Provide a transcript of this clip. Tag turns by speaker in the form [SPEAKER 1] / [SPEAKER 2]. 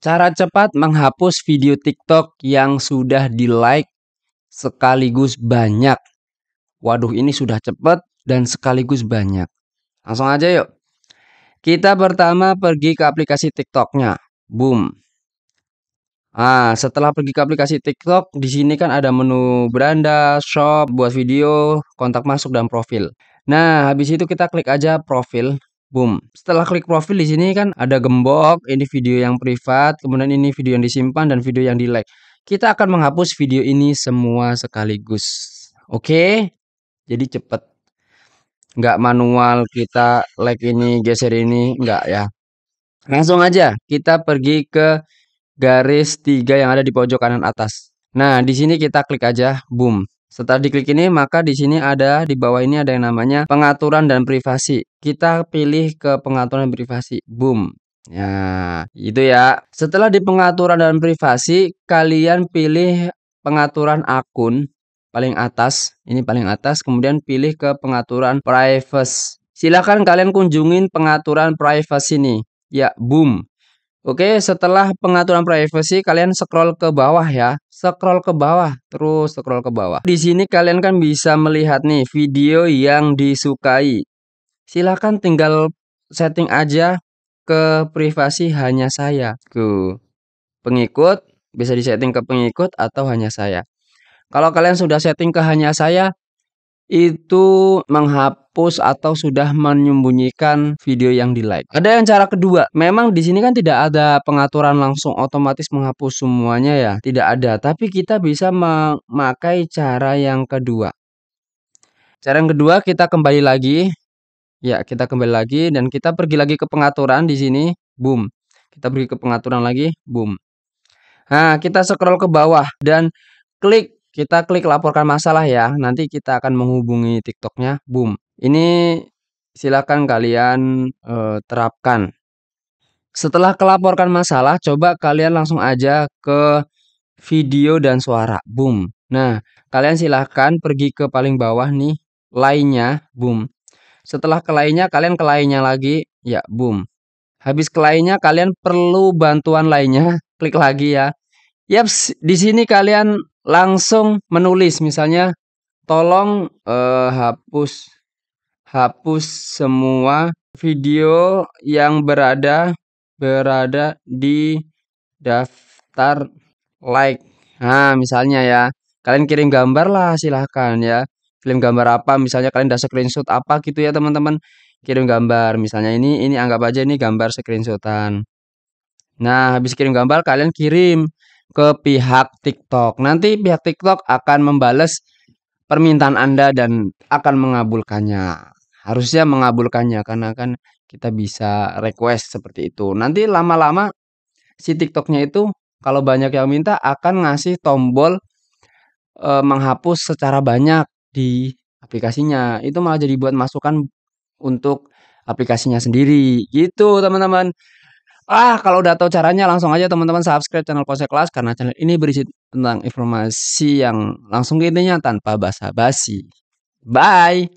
[SPEAKER 1] Cara cepat menghapus video TikTok yang sudah di-like sekaligus banyak. Waduh, ini sudah cepat dan sekaligus banyak. Langsung aja yuk. Kita pertama pergi ke aplikasi TikToknya. Boom. Ah, setelah pergi ke aplikasi TikTok, di sini kan ada menu beranda, shop, buat video, kontak masuk dan profil. Nah, habis itu kita klik aja profil. Boom. Setelah klik profil di sini kan ada gembok, ini video yang privat, kemudian ini video yang disimpan dan video yang di-like. Kita akan menghapus video ini semua sekaligus. Oke? Jadi cepet. Nggak manual kita like ini, geser ini, nggak ya. Langsung aja kita pergi ke garis tiga yang ada di pojok kanan atas. Nah, di sini kita klik aja, boom. Setelah diklik ini, maka di sini ada di bawah ini ada yang namanya pengaturan dan privasi. Kita pilih ke pengaturan dan privasi. Boom. Ya, itu ya. Setelah di pengaturan dan privasi, kalian pilih pengaturan akun paling atas. Ini paling atas, kemudian pilih ke pengaturan privacy. Silahkan kalian kunjungin pengaturan privacy ini. Ya, boom. Oke, setelah pengaturan privacy, kalian scroll ke bawah ya. Scroll ke bawah, terus scroll ke bawah. Di sini kalian kan bisa melihat nih video yang disukai. Silahkan tinggal setting aja ke privasi hanya saya. Tuh. Pengikut bisa disetting ke pengikut atau hanya saya. Kalau kalian sudah setting ke hanya saya, itu menghapus atau sudah menyembunyikan video yang di-like. Ada yang cara kedua, memang di sini kan tidak ada pengaturan langsung otomatis menghapus semuanya ya, tidak ada. Tapi kita bisa memakai cara yang kedua. Cara yang kedua kita kembali lagi, ya kita kembali lagi dan kita pergi lagi ke pengaturan di sini, boom. Kita pergi ke pengaturan lagi, boom. Nah, kita scroll ke bawah dan klik kita klik laporkan masalah ya, nanti kita akan menghubungi TikToknya, boom. Ini silakan kalian uh, terapkan. Setelah kelaporkan masalah, coba kalian langsung aja ke video dan suara, boom. Nah, kalian silahkan pergi ke paling bawah nih, lainnya, boom. Setelah ke lainnya, kalian ke lainnya lagi, ya, boom. Habis ke lainnya, kalian perlu bantuan lainnya, klik lagi ya. Yaps, di sini kalian langsung menulis misalnya tolong uh, hapus hapus semua video yang berada berada di daftar like. Nah, misalnya ya, kalian kirim gambar lah silahkan ya. Kirim gambar apa, misalnya kalian udah screenshot apa gitu ya teman-teman. Kirim gambar, misalnya ini ini anggap aja ini gambar screenshotan. Nah, habis kirim gambar kalian kirim ke pihak TikTok. Nanti pihak TikTok akan membalas permintaan Anda dan akan mengabulkannya. Harusnya mengabulkannya karena kan kita bisa request seperti itu. Nanti lama-lama si TikToknya itu kalau banyak yang minta akan ngasih tombol e, menghapus secara banyak di aplikasinya. Itu malah jadi buat masukan untuk aplikasinya sendiri. Gitu, teman-teman. Ah, kalau udah tahu caranya langsung aja teman-teman subscribe channel Kose Kelas karena channel ini berisi tentang informasi yang langsung ke intinya tanpa basa-basi. Bye.